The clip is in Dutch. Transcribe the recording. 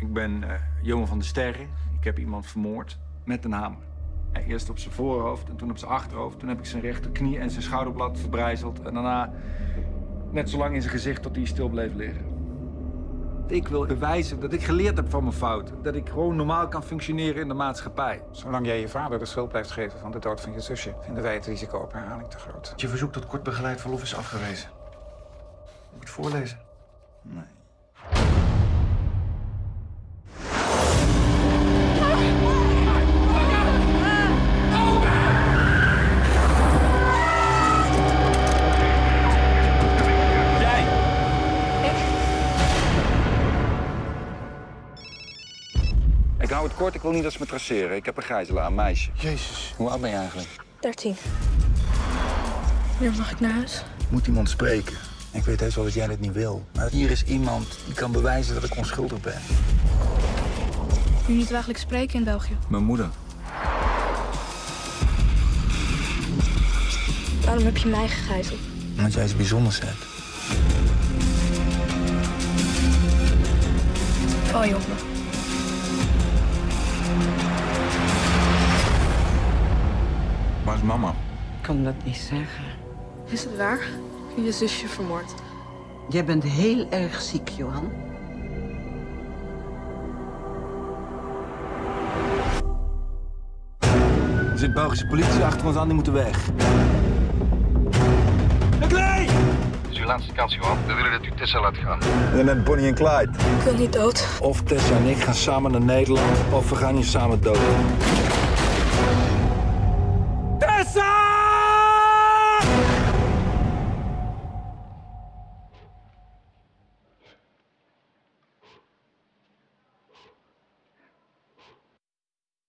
Ik ben uh, Johan van der Sterren. Ik heb iemand vermoord met een hamer. Eerst op zijn voorhoofd en toen op zijn achterhoofd. Toen heb ik zijn rechterknie en zijn schouderblad verbrijzeld. En daarna net zo lang in zijn gezicht tot hij stil bleef liggen. Ik wil bewijzen dat ik geleerd heb van mijn fouten. Dat ik gewoon normaal kan functioneren in de maatschappij. Zolang jij je vader de schuld blijft geven van de dood van je zusje... vinden wij het risico op herhaling te groot. Je verzoek tot kort begeleid verlof is afgewezen. Moet ik het voorlezen? Nee. Ik hou het kort, ik wil niet dat ze me traceren. Ik heb een gijzelaar, een meisje. Jezus. Hoe oud ben je eigenlijk? 13. Wanneer mag ik naar huis? Ik moet iemand spreken. Ik weet heus wel dat jij dit niet wil. Maar hier is iemand die kan bewijzen dat ik onschuldig ben. Wie niet eigenlijk spreken in België? Mijn moeder. Waarom heb je mij gegijzeld? Omdat jij iets bijzonders hebt. Val je op me. Is mama? Ik kan dat niet zeggen. Is het waar? Je zusje vermoord. Jij bent heel erg ziek, Johan. Er zit Belgische politie achter ons aan, die moeten weg. Leclerc! Het is uw laatste kans, Johan. We willen dat u Tessa laat gaan. En dan Bonnie en Clyde. Ik wil niet dood. Of Tessa en ik gaan samen naar Nederland, of we gaan hier samen dood. Yes, sir!